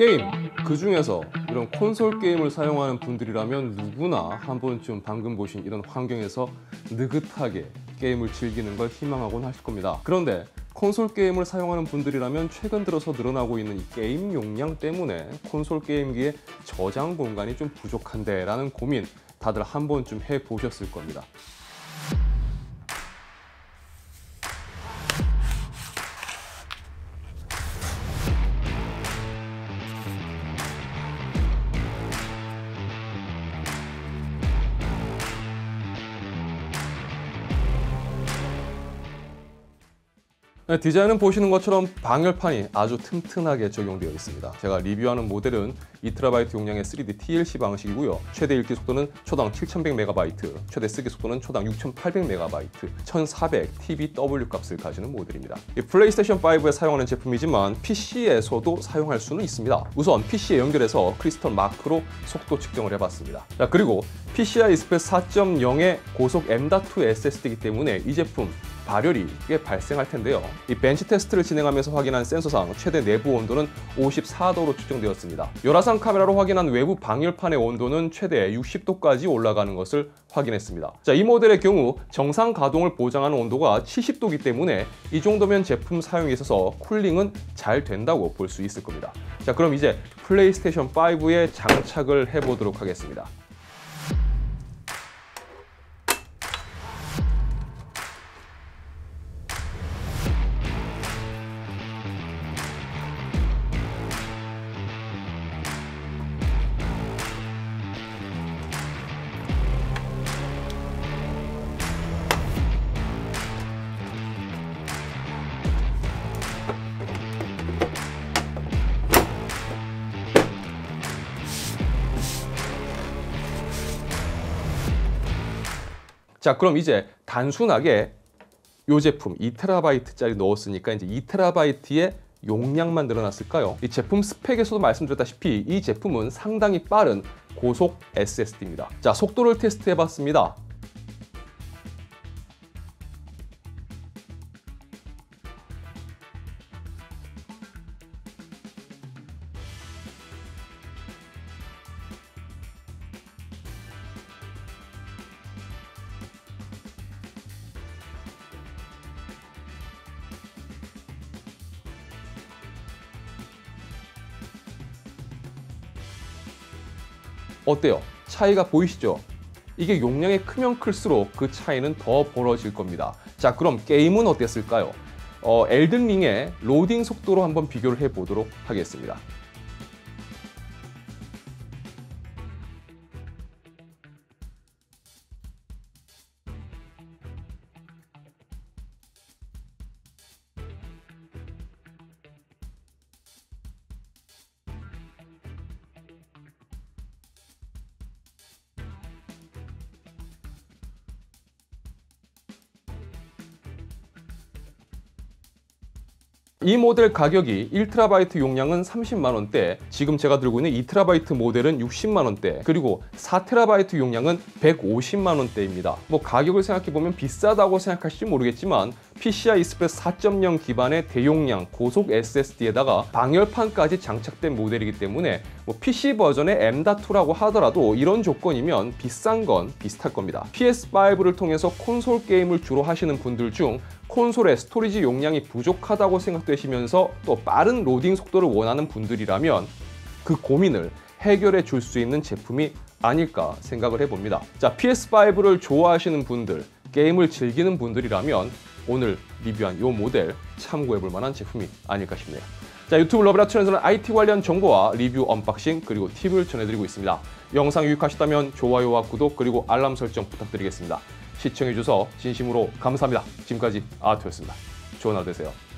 게임 그 중에서 이런 콘솔 게임을 사용하는 분들이라면 누구나 한 번쯤 방금 보신 이런 환경에서 느긋하게 게임을 즐기는 걸 희망하곤 하실 겁니다. 그런데 콘솔 게임을 사용하는 분들이라면 최근 들어서 늘어나고 있는 이 게임 용량 때문에 콘솔 게임기의 저장 공간이 좀 부족한데 라는 고민 다들 한 번쯤 해보셨을 겁니다. 디자인은 보시는 것처럼 방열판이 아주 튼튼하게 적용되어 있습니다. 제가 리뷰하는 모델은 2TB 용량의 3D TLC 방식이고요. 최대 읽기 속도는 초당 7100MB, 최대 쓰기 속도는 초당 6800MB, 1400 TBW 값을 가지는 모델입니다. 플레이스테이션 5에 사용하는 제품이지만 PC에서도 사용할 수는 있습니다. 우선 PC에 연결해서 크리스털 마크로 속도 측정을 해봤습니다. 자, 그리고 PCI Express 4.0의 고속 M.2 SSD이기 때문에 이 제품 발열이 꽤 발생할 텐데요. 이 벤치 테스트를 진행하면서 확인한 센서상 최대 내부 온도는 54도로 측정되었습니다. 열화상 카메라로 확인한 외부 방열판의 온도는 최대 60도까지 올라가는 것을 확인했습니다. 자, 이 모델의 경우 정상 가동을 보장하는 온도가 70도이기 때문에 이 정도면 제품 사용에 있어서 쿨링은 잘 된다고 볼 수 있을 겁니다. 자, 그럼 이제 플레이스테이션 5에 장착을 해보도록 하겠습니다. 자, 그럼 이제 단순하게 이 제품 2TB짜리 넣었으니까 이제 2TB의 용량만 늘어났을까요? 이 제품 스펙에서도 말씀드렸다시피 이 제품은 상당히 빠른 고속 SSD입니다. 자, 속도를 테스트해 봤습니다. 어때요? 차이가 보이시죠? 이게 용량이 크면 클수록 그 차이는 더 벌어질 겁니다. 자, 그럼 게임은 어땠을까요? 어, 엘든링의 로딩 속도로 한번 비교를 해보도록 하겠습니다. 이 모델 가격이 1TB 용량은 30만 원대, 지금 제가 들고 있는 2TB 모델은 60만 원대, 그리고 4TB 용량은 150만 원대입니다. 뭐 가격을 생각해 보면 비싸다고 생각하실지 모르겠지만 PCI Express 4.0 기반의 대용량 고속 SSD에다가 방열판까지 장착된 모델이기 때문에 뭐 PC 버전의 M.2라고 하더라도 이런 조건이면 비싼 건 비슷할 겁니다. PS5를 통해서 콘솔 게임을 주로 하시는 분들 중 콘솔의 storage 용량이 부족하다고 생각되시면서 또 빠른 로딩 속도를 원하는 분들이라면 그 고민을 해결해 줄 수 있는 제품이 아닐까 생각을 해봅니다. 자, PS5를 좋아하시는 분들, 게임을 즐기는 분들이라면 오늘 리뷰한 이 모델 참고해 볼 만한 제품이 아닐까 싶네요. 자, 유튜브 러브라트에서는 IT 관련 정보와 리뷰 unboxing 그리고 팁을 전해드리고 있습니다. 영상 유익하셨다면 좋아요와 구독 그리고 알람 설정 부탁드리겠습니다. 시청해주셔서 진심으로 감사합니다. 지금까지 아트였습니다. 좋은 하루 되세요.